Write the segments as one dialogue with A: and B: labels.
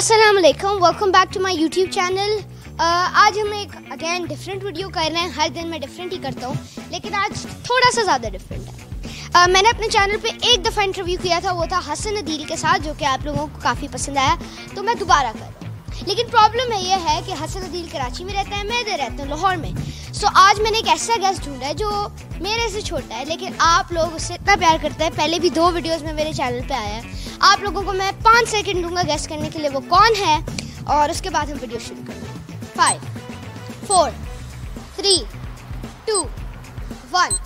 A: अस्सलाम वालेकुम welcome back to my YouTube channel आज हम एक अगेन डिफरेंट वीडियो कर रहे हैं. हर दिन मैं डिफरेंट ही करता हूँ. लेकिन आज थोड़ा सा ज़्यादा डिफरेंट है. Uh, मैंने अपने चैनल पे एक दफ़ा इंटरव्यू किया था. वो था हसन अदील के साथ जो कि आप लोगों को काफ़ी पसंद आया. तो मैं दोबारा कर रहा लेकिन प्रॉब्लम है ये है कि हसन अदील कराची में रहता है मैं इधर रहता हूँ लाहौर में। सो so, आज मैंने एक ऐसा गेस्ट ढूंढा है जो मेरे से छोटा है लेकिन आप लोग उससे इतना प्यार करते हैं। पहले भी दो वीडियोस में मेरे चैनल पे आया है। आप लोगों को मैं पाँच सेकंड दूँगा गेस्ट करने के लिए वो कौन है? और उसके बाद हम वीडियो शुरू करेंगे five four three two one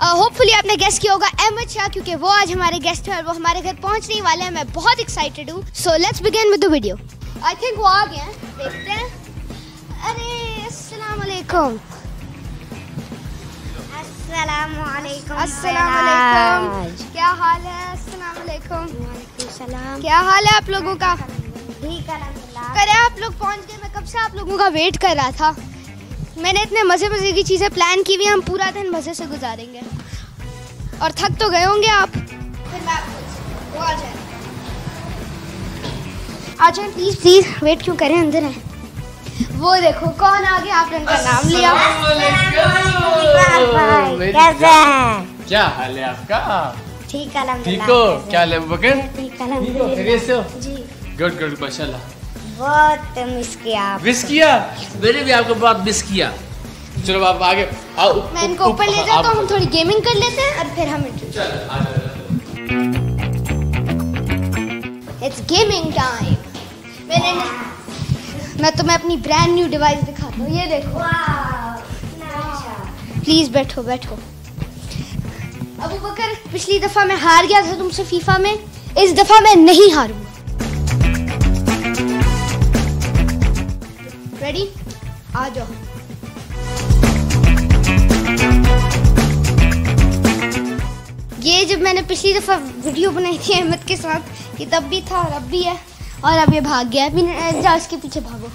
A: hopefully आपने गेस्ट किया होगा अहमद शाह क्योंकि वो आज हमारे गेस्ट हैं और वो हमारे घर पहुँचने वाले हैं। मैं बहुत एक्साइटेड हूँ। So let's begin with the video I think वो आ गए हैं। देखते हैं। अरे अस्सलाम वालेकुम
B: अस्सलाम वालेकुम
A: अस्सलाम वालेकुम क्या हाल है? अस्सलाम वालेकुम
B: सलाम।
A: क्या हाल है आप लोगों का?
B: ठीक अल्हम्दुलिल्लाह।
A: करे आप लोग पहुँच गए। मैं कब से आप लोगों का वेट कर रहा था? मैंने इतने मज़े मज़े की चीज़ें प्लान की हुई हम पूरा दिन मज़े से गुजारेंगे। और थक तो गए होंगे आप। फिर मैं आपको वो आ जाए आ जाए प्लीज़ प्लीज़ वेट क्यों करें? अंदर है वो देखो कौन आ गया आपने उनका नाम लिया?
B: कैसे हैं?
C: क्या हाल है आपका?
B: ठीक
C: ठीक हो? क्या है?
B: ठीक
C: ठीक हो? हो? गुड गुड माशाल्लाह।
B: बहुत मिस किया
C: मिस किया? मैंने भी आपको बहुत मिस किया। चलो आप आगे। आओ
A: मैं इनको ऊपर ले जाता हूँ थोड़ी गेमिंग कर लेते हैं। और फिर हम इट्स गेमिंग टाइम मैंने मैं तुम्हें अपनी ब्रांड न्यू डिवाइस दिखाता हूँ ये देखो। प्लीज़ बैठो बैठो। अबू बकर पिछली दफ़ा मैं हार गया था तुमसे फीफा में इस दफ़ा मैं नहीं हारूँगा। रेडी आ जाओ। ये जब मैंने पिछली दफ़ा वीडियो बनाई थी अहमद के साथ, ये तब भी था और अब भी है, और अब ये भाग गया है। जा इसके पीछे भागो।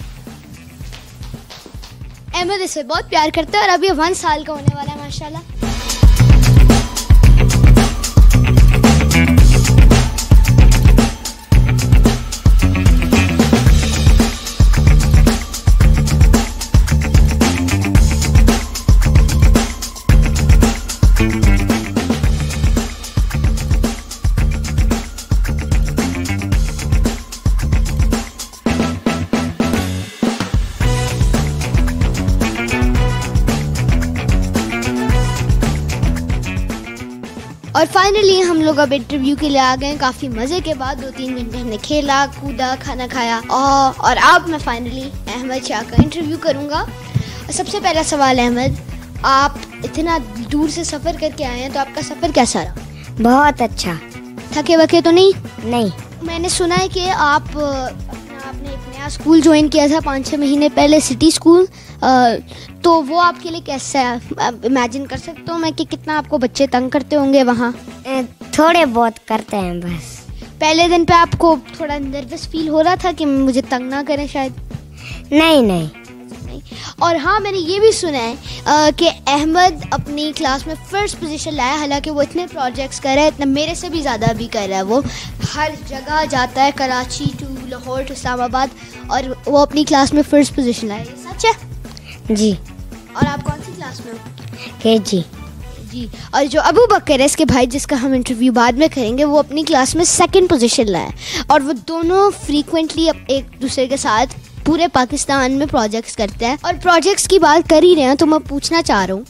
A: अहमद इसे बहुत प्यार करता है और ये वन साल का होने वाला है, माशाल्लाह। और फाइनली हम लोग अब इंटरव्यू के लिए आ गए काफ़ी मज़े के बाद दो तीन घंटे हमने खेला कूदा खाना खाया। और और अब मैं फाइनली अहमद शाह का इंटरव्यू करूँगा। सबसे पहला सवाल अहमद आप इतना दूर से सफ़र करके आए हैं तो आपका सफ़र कैसा रहा?
B: बहुत अच्छा।
A: थके वके तो नहीं?
B: नहीं।
A: मैंने सुना है कि आप अपना आपने एक नया स्कूल ज्वाइन किया था पाँच छः महीने पहले सिटी स्कूल तो वो आपके लिए कैसा है इमेजिन कर सकता हूँ मैं कि कितना आपको बच्चे तंग करते होंगे वहाँ?
B: थोड़े बहुत करते हैं बस।
A: पहले दिन पे आपको थोड़ा नर्वस फील हो रहा था कि मुझे तंग ना करें शायद?
B: नहीं नहीं।
A: और हाँ मैंने ये भी सुना है कि अहमद अपनी क्लास में फ़र्स्ट पोजीशन लाया हालाँकि वो इतने प्रोजेक्ट्स कर रहा है इतना मेरे से भी ज़्यादा भी कर रहा है वो। हर जगह जाता है कराची टू लाहौर टू इस्लामाबाद और वो अपनी क्लास में फ़र्स्ट पोजीशन लाया ये सच है?
B: जी।
A: और आप कौन सी क्लास में हो?
B: के जी
A: जी और जो अबू बकर है इसके भाई जिसका हम इंटरव्यू बाद में करेंगे वो अपनी क्लास में सेकंड पोजीशन लाया है। और वो दोनों फ्रीक्वेंटली एक दूसरे के साथ पूरे पाकिस्तान में प्रोजेक्ट्स करते हैं। और प्रोजेक्ट्स की बात कर ही रहे हैं तो मैं पूछना चाह रहा हूँ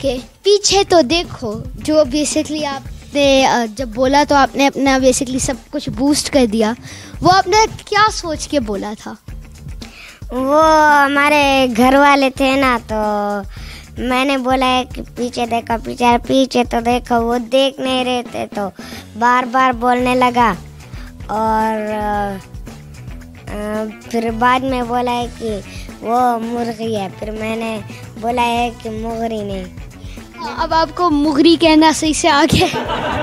A: कि पीछे तो देखो जो बेसिकली आपने जब बोला तो आपने अपना बेसिकली सब कुछ बूस्ट कर दिया वो आपने क्या सोच के बोला था?
B: वो हमारे घर वाले थे ना तो मैंने बोला है कि पीछे देखो, पीछे पीछे तो देखो, वो देख नहीं रहे थे तो बार बार बोलने लगा। और फिर बाद में बोला है कि वो मुर्गी है। फिर मैंने बोला है कि मुगरी नहीं।
A: अब आपको मुगरी कहना सही से आ गया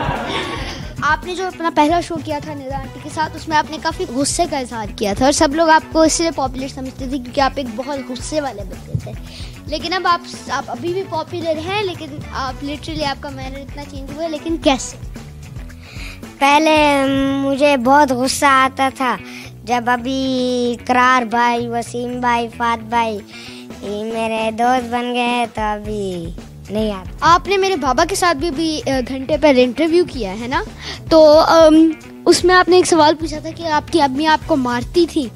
A: आपने जो अपना पहला शो किया था निदा आंटी के साथ, उसमें आपने काफ़ी गुस्से का इजहार किया था और सब लोग आपको इसलिए पॉपुलर समझते थे क्योंकि आप एक बहुत गुस्से वाले बच्चे थे। लेकिन अब आप आप अभी भी पॉपुलर हैं, लेकिन आप लिटरली आपका मैनर इतना चेंज हुआ है, लेकिन कैसे?
B: पहले मुझे बहुत गुस्सा आता था जब अभी करार भाई, वसीम भाई, फात भाई, ये मेरे दोस्त बन गए तो अभी नहीं यार।
A: आपने मेरे बाबा के साथ भी अभी घंटे पर इंटरव्यू किया है ना? तो उसमें आपने एक सवाल पूछा था कि आपकी अम्मी आपको मारती थी।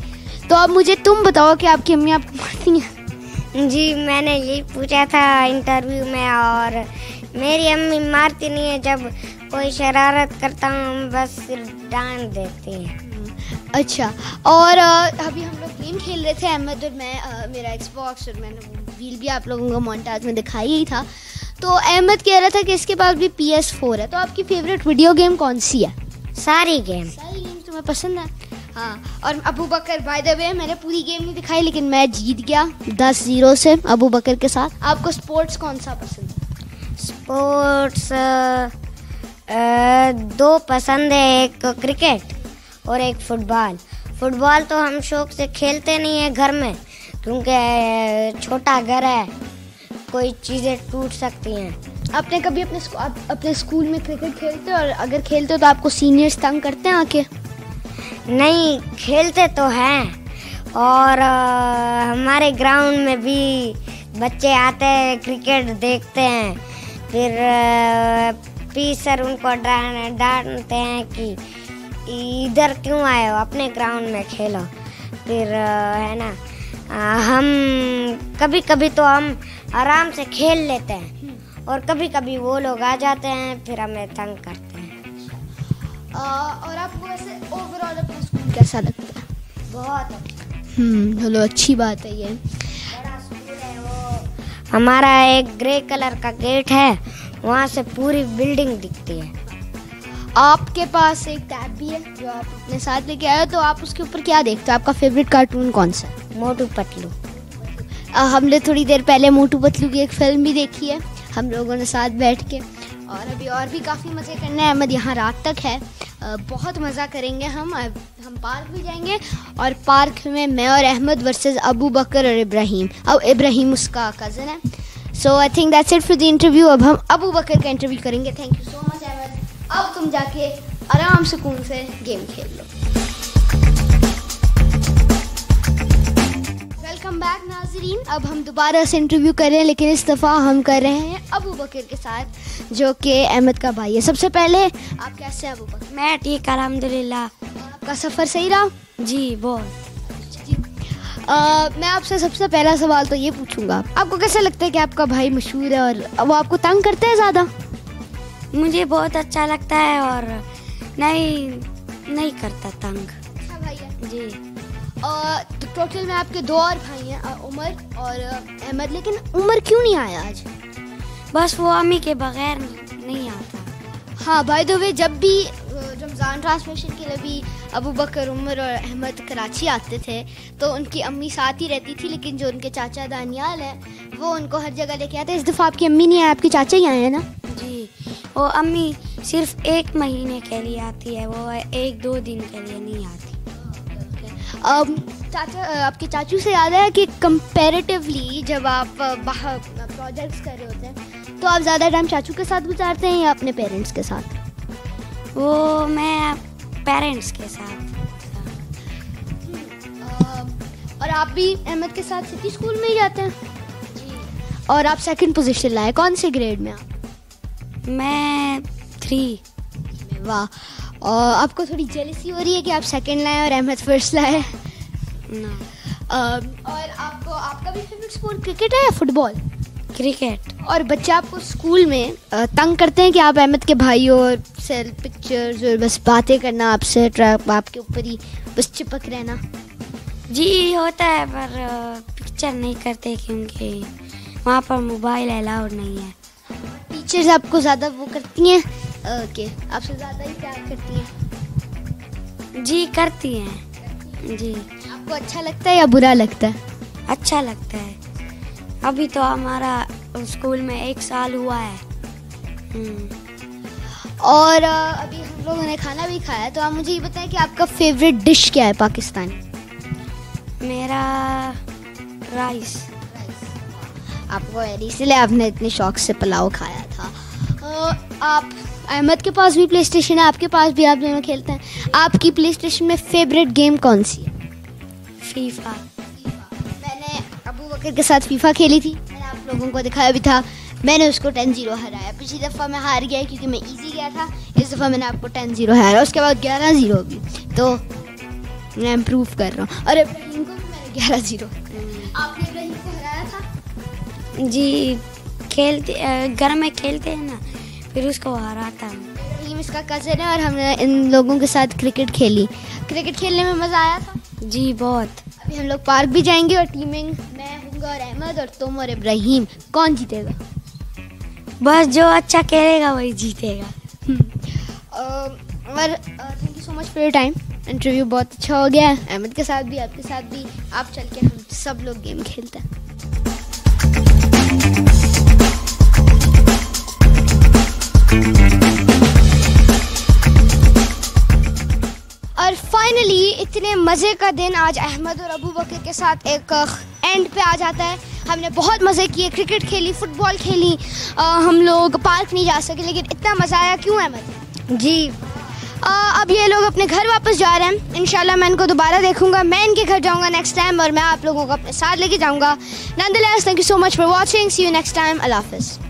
A: तो अब मुझे तुम बताओ कि आपकी अम्मी आपको मारती हैं।
B: जी, मैंने यही पूछा था इंटरव्यू में और मेरी अम्मी मारती नहीं है। जब कोई शरारत करता हूँ बस सिर्फ़ डांट देती है।
A: अच्छा और अभी हम लोग गेम खेल रहे थे अहमद और मैं अ, मेरा एक्सबॉक्स और मैंने व्हील भी आप लोगों को मोन्टाज में दिखाई ही था। तो अहमद कह रहा था कि इसके पास भी पी एस फोर है तो आपकी फेवरेट वीडियो गेम कौन सी है?
B: सारी गेम
A: सारी गेम तुम्हें पसंद है? हाँ और Abu Bakr by the way मैंने पूरी गेम नहीं दिखाई लेकिन मैं जीत गया दस ज़ीरो से अबू बकर के साथ। आपको स्पोर्ट्स कौन सा पसंद है?
B: स्पोर्ट्स दो पसंद है एक क्रिकेट और एक फुटबॉल। फुटबॉल तो हम शौक से खेलते नहीं है घर में क्योंकि छोटा घर है कोई चीज़ें टूट सकती हैं।
A: आपने कभी अपने स्कू- आप अपने स्कूल में क्रिकेट खेलते हो? और अगर खेलते हो तो आपको सीनियर्स तंग करते हैं आके?
B: नहीं खेलते तो हैं और अ, हमारे ग्राउंड में भी बच्चे आते हैं क्रिकेट देखते हैं। फिर पी सर उनको डांटते हैं कि इधर क्यों आए हो? अपने ग्राउंड में खेलो। फिर है ना? हम कभी कभी तो हम आराम से खेल लेते हैं। और कभी कभी वो लोग आ जाते हैं फिर हमें तंग करते हैं।
A: आ, और आपको वैसे ओवरऑल अपना स्कूल कैसा लगता है?
B: बहुत अच्छा।
A: हम्म चलो अच्छी बात है ये।
B: बड़ा स्कूल है वो। हमारा एक ग्रे कलर का गेट है वहाँ से पूरी बिल्डिंग दिखती है।
A: आपके पास एक टैब भी है जो आप अपने साथ लेके आए हो तो आप उसके ऊपर क्या देखते हो? आपका फेवरेट कार्टून कौन सा
B: मोटू पतलू।
A: हमने थोड़ी देर पहले मोटू पतलू की एक फ़िल्म भी देखी है हम लोगों ने साथ बैठ के। और अभी और भी काफ़ी मज़े करने हैं। अहमद यहाँ रात तक है। बहुत मज़ा करेंगे हम। हम पार्क भी जाएँगे। और पार्क में मैं और अहमद वर्सेस अबू बकर और इब्राहिम। अब इब्राहिम उसका कज़न है। So I think that's it for the interview अब हम अबू बकर का इंटरव्यू करेंगे। थैंक यू सो मच अब तुम जाके आराम सुकून से गेम खेल लो। वेलकम बैक नाजरीन। अब हम दोबारा से इंटरव्यू कर रहे हैं लेकिन इस दफ़ा हम कर रहे हैं अबू बकर के साथ जो कि अहमद का भाई है। सबसे पहले आप कैसे हैं अबू बकर?
B: मैं ठीक अलहमदिल्ला
A: आपका सफ़र सही रहा?
B: जी बहुत।
A: आ, मैं आपसे सबसे पहला सवाल तो ये पूछूँगा। आपको कैसा लगता है कि आपका भाई मशहूर है और वो आपको तंग करता है ज़्यादा?
B: मुझे बहुत अच्छा लगता है और नहीं नहीं करता तंग।
A: अच्छा
B: जी।
A: और तो टोटल में आपके दो और भाई हैं उमर और अहमद लेकिन उमर क्यों नहीं आया आज?
B: बस वो अम्मी के बगैर नहीं आता।
A: हाँ भाई द वे जब भी रमज़ान ट्रांसमिशन के लिए भी अबू बकर उमर और अहमद कराची आते थे तो उनकी अम्मी साथ ही रहती थी लेकिन जो उनके चाचा दानियाल है वो उनको हर जगह लेके आते इस दफ़ा आपकी अम्मी नहीं आए आपके चाचा ही आए हैं ना?
B: वो अम्मी सिर्फ़ एक महीने के लिए आती है वो एक दो दिन के लिए नहीं आती।
A: अम, चाचा आपके चाचू से याद है कि कंपैरेटिवली जब आप बाहर प्रोजेक्ट्स कर रहे होते हैं तो आप ज़्यादा टाइम चाचू के साथ गुजारते हैं या अपने पेरेंट्स के साथ?
B: वो मैं पेरेंट्स के साथ।
A: और आप भी अहमद के साथ सिटी स्कूल में ही जाते हैं? और आप सेकंड पोजीशन लाए कौन से ग्रेड में आप?
B: मैं थ्री
A: वाह. और आपको थोड़ी जेलसी हो रही है कि आप सेकंड लाए और अहमद फ़र्स्ट लाए?
B: ना.
A: और आपको आपका भी फेवरेट स्पोर्ट क्रिकेट है या फुटबॉल
B: क्रिकेट
A: और बच्चे आपको स्कूल में तंग करते हैं कि आप अहमद के भाई और सेल पिक्चर्स और बस बातें करना आपसे ट्रैप आपके ऊपर ही बस चिपक रहना?
B: जी होता है पर पिक्चर नहीं करते क्योंकि वहाँ पर मोबाइल अलाउड नहीं है।
A: टीचर्स आपको ज़्यादा वो करती हैं? ओके आपसे ज़्यादा ही प्यार करती हैं।
B: जी करती हैं। जी।
A: आपको अच्छा लगता है या बुरा लगता है?
B: अच्छा लगता है। अभी तो हमारा स्कूल में एक साल हुआ है। हम्म,
A: और अभी हम लोगों ने खाना भी खाया तो आप मुझे ये बताएँ कि आपका फेवरेट डिश क्या है पाकिस्तानी?
B: मेरा राइस
A: आपको इसलिए आपने इतने शौक से पुलाव खाया। अ, आप अहमद के पास भी प्ले स्टेशन है आपके पास भी आप दोनों खेलते हैं। आपकी प्ले स्टेशन में फेवरेट गेम कौन सी है?
B: फीफा
A: मैंने अबू बकर के साथ फीफा खेली थी। मैंने आप लोगों को दिखाया भी था। मैंने उसको टेन ज़ीरो हराया। पिछली दफ़ा मैं हार गया क्योंकि मैं इजी गया था। इस दफ़ा मैंने आपको टेन ज़ीरो हराया। उसके बाद ग्यारह ज़ीरो भी। तो मैं इम्प्रूव कर रहा हूँ। और इब्राहिम को भी मैंने ग्यारह ज़ीरो आपने इब्राहिम को हराया था?
B: जी खेलते घर में खेलते हैं ना। फिर उसको हराता हूँ
A: इब्राहिम इसका कज़न है और हमने इन लोगों के साथ क्रिकेट खेली। क्रिकेट खेलने में मज़ा आया था?
B: जी बहुत।
A: अभी हम लोग पार्क भी जाएँगे और टीमिंग मैं हूँगा और अहमद और तुम और इब्राहिम। कौन जीतेगा?
B: बस जो अच्छा खेलेगा वही जीतेगा।
A: और thank you so much for your time interview बहुत अच्छा हो गया अहमद के साथ भी आपके साथ भी। आप चल के हम सब लोग गेम खेलते हैं। फाइनली इतने मज़े का दिन आज अहमद और अबू बकर के साथ एक एंड पे आ जाता है। हमने बहुत मज़े किए क्रिकेट खेली फुटबॉल खेली अ, हम लोग पार्क नहीं जा सके लेकिन इतना मज़ा आया। क्यों अहमद?
B: जी।
A: अ, अब ये लोग अपने घर वापस जा रहे हैं। इंशाल्लाह मैं इनको दोबारा देखूँगा। मैं इनके घर जाऊँगा नेक्स्ट टाइम और मैं आप लोगों को अपने साथ लेके जाऊँगा। Nonetheless thank you so much for watching see you next time अल्लाह हाफिज़।